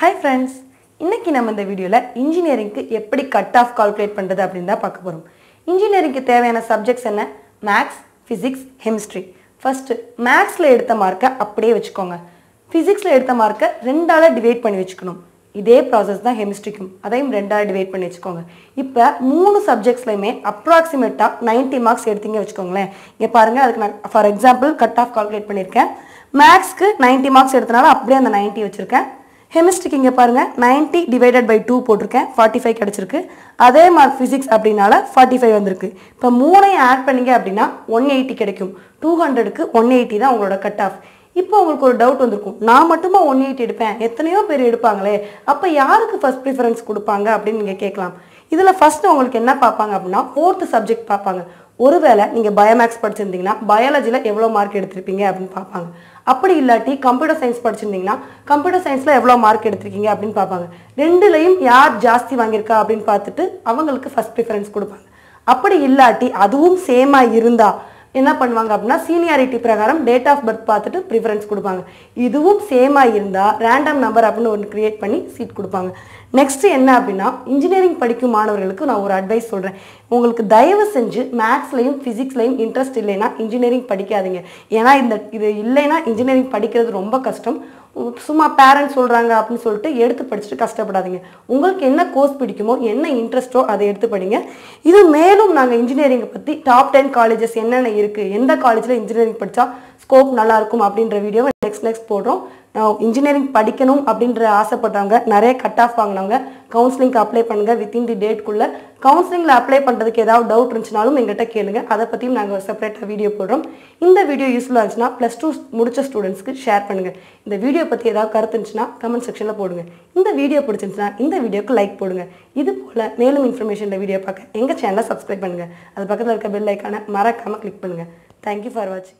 Hi friends இன்றைக்கி நம்ம இந்த வீடியோவில் இன்ஜினியரிங்க்கு எப்படி கட் ஆஃப் கால்குலேட் பண்ணுறது அப்படின்னு தான் பார்க்க போகிறோம் இன்ஜினியரிங்க்கு தேவையான சப்ஜெக்ட்ஸ் என்ன? மேக்ஸ் ஃபிசிக்ஸ் ஹெமிஸ்ட்ரி ஃபஸ்ட்டு மேக்ஸில் எடுத்த மார்க்கை அப்படியே வச்சுக்கோங்க. ஃபிசிக்ஸில் எடுத்த மார்க்கை ரெண்டால் டிவைட் பண்ணி வச்சுக்கணும். இதே ப்ராசஸ் தான் ஹெமிஸ்ட்ரிக்கும் அதையும் ரெண்டாக டிவைட் பண்ணி வச்சுக்கோங்க. இப்போ மூணு சப்ஜெக்ட்ஸ்லையுமே அப்ராக்சிமேட்டாக 90 மார்க்ஸ் எடுத்தீங்க வச்சுக்கோங்களேன். இங்கே பாருங்கள் அதுக்கு நான் for example cut off calculate பண்ணியிருக்கேன். மேக்ஸ்க்கு 90 மார்க்ஸ் எடுத்தனால அப்படியே அந்த 90 வச்சுருக்கேன். ஹெமிஸ்ட்ரிக்கு இங்கே பாருங்கள் 90 டிவைடட் பை டூ போட்டிருக்கேன் ஃபார்ட்டி ஃபைவ் கிடச்சிருக்கு. அதே மார்க் ஃபிசிக்ஸ் அப்படின்னால ஃபார்ட்டி ஃபைவ் வந்திருக்கு. இப்போ மூணையும் ஆட் பண்ணீங்க அப்படின்னா ஒன் எயிட்டி கிடைக்கும். டூ ஹண்ட்ரடுக்கு ஒன் எயிட்டி தான் உங்களோட கட் ஆஃப் இப்போ உங்களுக்கு ஒரு டவுட் வந்திருக்கும். நான் மட்டுமா ஒன் எயிட்டி எடுப்பேன்? எத்தனையோ பேர் எடுப்பாங்களே. அப்போ யாருக்கு ஃபர்ஸ்ட் ப்ரிஃபரன்ஸ் கொடுப்பாங்க அப்படின்னு நீங்கள் கேட்கலாம். இதில் ஃபஸ்ட்டு உங்களுக்கு என்ன பார்ப்பாங்க அப்படின்னா ஃபோர்த்து சப்ஜெக்ட் பார்ப்பாங்க. ஒருவேளை நீங்கள் பயோமேக்ஸ் படிச்சிருந்தீங்கன்னா பயாலஜியில் எவ்வளோ மார்க் எடுத்திருப்பீங்க அப்படின்னு பார்ப்பாங்க. அப்படி இல்லாட்டி கம்ப்யூட்டர் சயின்ஸ் படிச்சிருந்தீங்கன்னா கம்ப்யூட்டர் சயின்ஸில் எவ்வளோ மார்க் எடுத்திருக்கீங்க அப்படின்னு பார்ப்பாங்க. ரெண்டுலையும் யார் ஜாஸ்தி வாங்கியிருக்கா அப்படின்னு பார்த்துட்டு அவங்களுக்கு ஃபஸ்ட் ப்ரிஃபரன்ஸ் கொடுப்பாங்க. அப்படி இல்லாட்டி அதுவும் சேமாக இருந்தால் என்ன பண்ணுவாங்க அப்படின்னா சீனியாரிட்டி பிரகாரம் டேட் ஆஃப் பர்த் பார்த்துட்டு ப்ரிஃபரன்ஸ் கொடுப்பாங்க. இதுவும் சேமாக இருந்தால் ரேண்டம் நம்பர் அப்படின்னு ஒன்று கிரியேட் பண்ணி சீட் கொடுப்பாங்க. நெக்ஸ்ட் என்ன அப்படின்னா இன்ஜினியரிங் படிக்கும் மாணவர்களுக்கு நான் ஒரு அட்வைஸ் சொல்கிறேன் உங்களுக்கு தயவு செஞ்சு மேக்ஸ்லையும் ஃபிசிக்ஸ்லையும் இன்ட்ரெஸ்ட் இல்லைன்னா இன்ஜினியரிங் படிக்காதீங்க. ஏன்னா இந்த இது இல்லைன்னா இன்ஜினியரிங் படிக்கிறது ரொம்ப கஷ்டம். சும்மா பேரண்ட்ஸ் சொல்கிறாங்க அப்படின்னு சொல்லிட்டு எடுத்து படிச்சுட்டு கஷ்டப்படாதீங்க. உங்களுக்கு என்ன கோர்ஸ் பிடிக்குமோ என்ன இன்ட்ரெஸ்ட்டோ அதை எடுத்து படிங்க. இது மேலும் நாங்கள் இன்ஜினியரிங்கை பற்றி டாப் டென் காலேஜஸ் என்னென்ன இருக்குது எந்த காலேஜில் இன்ஜினியரிங் படித்தா ஸ்கோப் நல்லாயிருக்கும் அப்படின்ற வீடியோவை நெக்ஸ்ட் நெக்ஸ்ட் போடுறோம். இன்ஜினியரிங் படிக்கணும் அப்படின்ற ஆசைப்பட்டவங்க நிறைய கட் ஆஃப் வாங்கினவங்க கவுன்சிலிங்க்கு அப்ளை பண்ணுங்கள் வித்தின் தி டேட்குள்ளே கவுன்சிலிங்கில் அப்ளை பண்ணுறதுக்கு ஏதாவது டவுட் இருந்துச்சுனாலும் எங்கிட்ட கேளுங்க. அதை பற்றியும் நாங்கள் செப்பரேட்டாக வீடியோ போடுறோம். இந்த வீடியோ யூஸ்ஃபுல்லாக இருந்துச்சுன்னா ப்ளஸ் டூ முடிச்ச ஸ்டூடெண்ட்ஸ்க்கு ஷேர் பண்ணுங்கள் இந்த வீடியோ பற்றி ஏதாவது கருத்து இருந்துச்சுன்னா கமெண்ட் செக்ஷனில் போடுங்க. இந்த வீடியோ பிடிச்சிருந்துச்சுன்னா இந்த வீடியோக்கு லைக் போடுங்க. இது போல் மேலும் இன்ஃபர்மேஷனில் வீடியோ பார்க்க எங்கள் சேனலை சப்ஸ்கிரைப் பண்ணுங்கள் அது பக்கத்தில் இருக்க பெல் ஐக்கானை மறக்காமல் கிளிக் பண்ணுங்கள் தேங்க்யூ ஃபார் வாட்சிங்